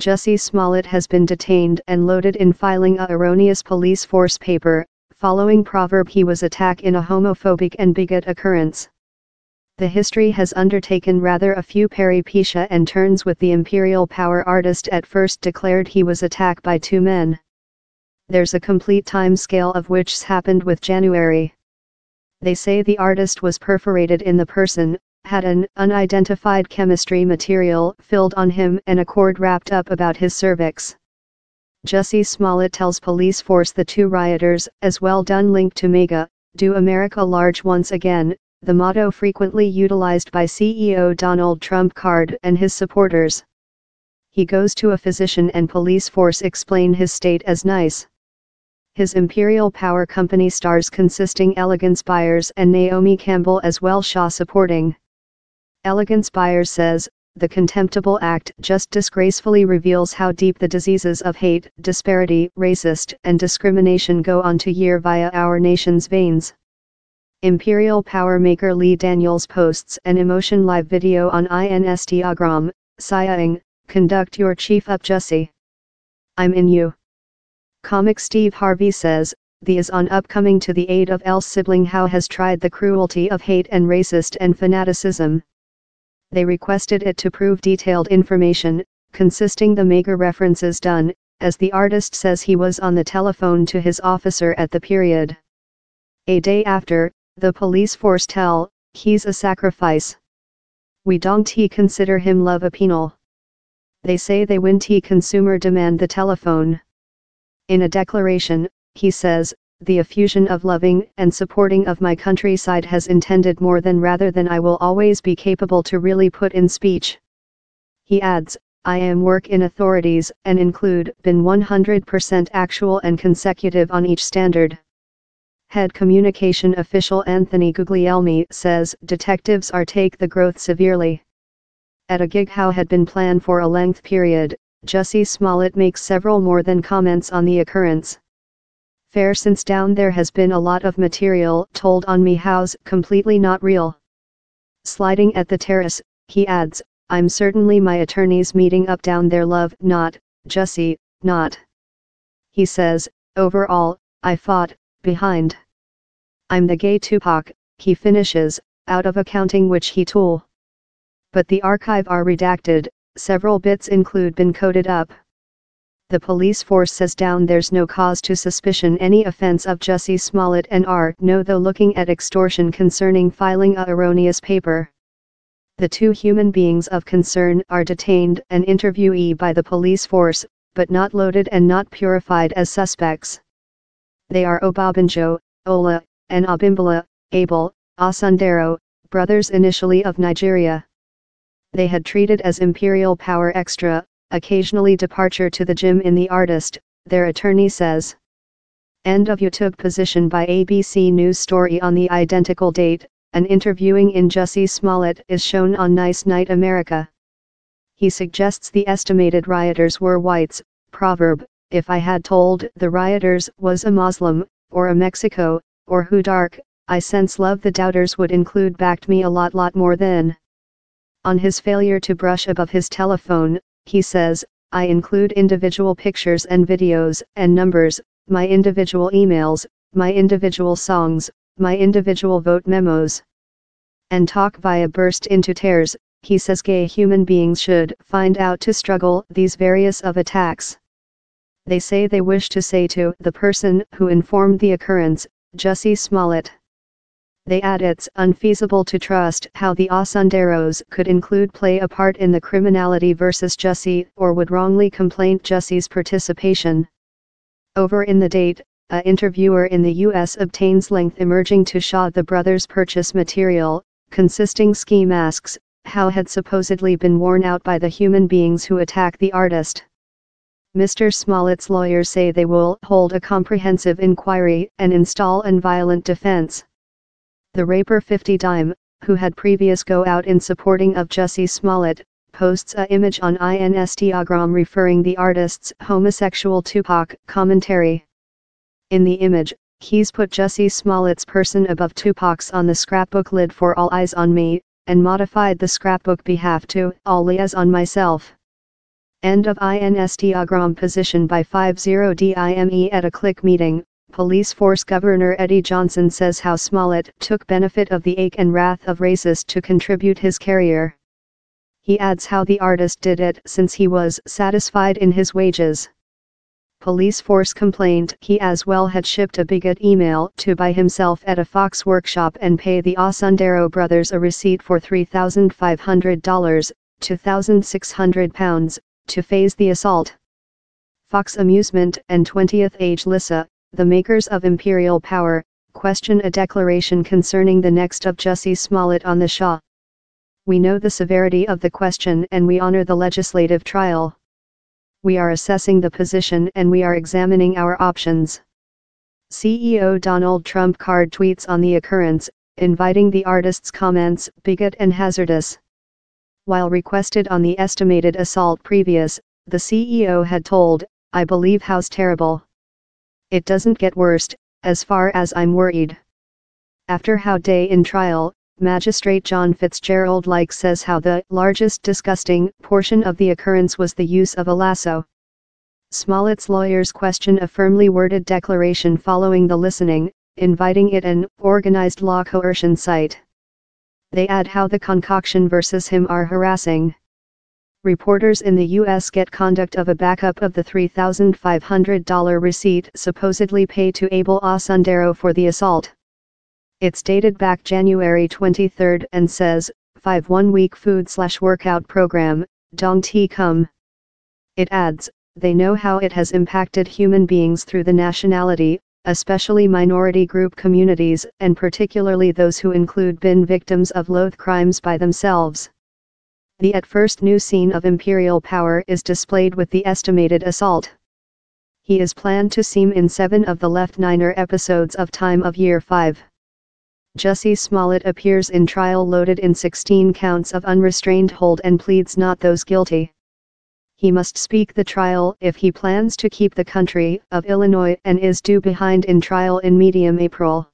Jussie Smollett has been detained and loaded in filing a erroneous police force paper, following proverb he was attacked in a homophobic and bigot occurrence. The history has undertaken rather a few peripetia and turns with the imperial power artist at first declared he was attacked by two men. There's a complete time scale of which's happened with January. They say the artist was perforated in the person, had an unidentified chemistry material filled on him and a cord wrapped up about his cervix. Jussie Smollett tells police force the two rioters, as well done linked to MAGA, do America large once again, the motto frequently utilized by CEO Donald Trump card and his supporters. He goes to a physician and police force explain his state as nice. His Imperial Power Company stars consisting Elegance Byers and Naomi Campbell as well Shaw supporting. Elegance Byers says, the contemptible act just disgracefully reveals how deep the diseases of hate, disparity, racist, and discrimination go on to year via our nation's veins. Imperial Power Maker Lee Daniels posts an emotion live video on Instagram, sighing, conduct your chief up Jussie. I'm in you. Comic Steve Harvey says, the is on upcoming to the aid of El's sibling how has tried the cruelty of hate and racist and fanaticism they requested it to prove detailed information, consisting the MAGA references done, as the artist says he was on the telephone to his officer at the period. A day after, the police force tell, he's a sacrifice. We don't he consider him love a penal. They say they win he consumer demand the telephone. In a declaration, he says, the effusion of loving and supporting of my countryside has intended more than rather than I will always be capable to really put in speech. He adds, I am work in authorities and include been 100% actual and consecutive on each standard. Head communication official Anthony Guglielmi says detectives are take the growth severely. At a gig how had been planned for a length period, Jussie Smollett makes several more than comments on the occurrence fair since down there has been a lot of material told on me how's completely not real. Sliding at the terrace, he adds, I'm certainly my attorney's meeting up down there love not, Jussie, not. He says, overall, I fought, behind. I'm the gay Tupac, he finishes, out of accounting which he tool. But the archive are redacted, several bits include been coded up the police force says down there's no cause to suspicion any offense of Jussie Smollett and are no though looking at extortion concerning filing a erroneous paper. The two human beings of concern are detained and interviewee by the police force, but not loaded and not purified as suspects. They are Obabanjo, Ola, and Abimbola, Abel, Osundairo, brothers initially of Nigeria. They had treated as imperial power extra, occasionally departure to the gym in the artist, their attorney says. End of you took position by ABC News story on the identical date, an interviewing in Jussie Smollett is shown on Nice Night America. He suggests the estimated rioters were whites, proverb, if I had told the rioters was a Muslim, or a Mexico, or who dark, I sense love the doubters would include backed me a lot lot more than. On his failure to brush above his telephone, he says, I include individual pictures and videos and numbers, my individual emails, my individual songs, my individual vote memos. And talk via burst into tears, he says gay human beings should find out to struggle these various of attacks. They say they wish to say to the person who informed the occurrence, Jussie Smollett. They add it's unfeasible to trust how the Osundairos could include play a part in the criminality versus Jussie or would wrongly complain Jussie's participation. Over in the date, a interviewer in the U.S. obtains length emerging to Shaw the brothers purchase material, consisting ski masks, how had supposedly been worn out by the human beings who attack the artist. Mr. Smollett's lawyers say they will hold a comprehensive inquiry and install an violent defense. The raper 50 Dime, who had previous go out in supporting of Jussie Smollett, posts a image on Instagram referring the artist's homosexual Tupac commentary. In the image, he's put Jussie Smollett's person above Tupac's on the scrapbook lid for All Eyes on Me, and modified the scrapbook behalf to All Eyes on Myself. End of Instagram position by 50DIME at a click meeting. Police Force Governor Eddie Johnson says how Smollett took benefit of the ache and wrath of racists to contribute his career. He adds how the artist did it since he was satisfied in his wages. Police force complained he as well had shipped a bigot email to buy himself at a Fox workshop and pay the Osundairo brothers a receipt for $3,500, £2,600, to phase the assault. Fox Amusement and 20th Age Lissa, the makers of Imperial Power, question a declaration concerning the next of Jussie Smollett on the Shah. We know the severity of the question and we honor the legislative trial. We are assessing the position and we are examining our options. CEO Donald Trump card tweets on the occurrence, inviting the artist's comments bigot and hazardous. While requested on the estimated assault previous, the CEO had told, I believe how's terrible. It doesn't get worse, as far as I'm worried. After how day in trial, Magistrate John Fitzgerald Lyke says how the largest disgusting portion of the occurrence was the use of a lasso. Smollett's lawyers question a firmly worded declaration following the listening, inviting it an organized law coercion site they add how the concoction versus him are harassing. Reporters in the U.S. get conduct of a backup of the $3,500 receipt supposedly paid to Abel Osundairo for the assault. It's dated back January 23 and says, 5 one week food slash workout program, Dong Ti Kum. It adds, they know how it has impacted human beings through the nationality, especially minority group communities and particularly those who include been victims of loath crimes by themselves. The at first new scene of imperial power is displayed with the estimated assault. He is planned to seem in seven of the left niner episodes of Time of Year 5. Jussie Smollett appears in trial loaded in 16 counts of unrestrained hold and pleads not those guilty he must speak the trial if he plans to keep the country of Illinois and is due behind in trial in medium April.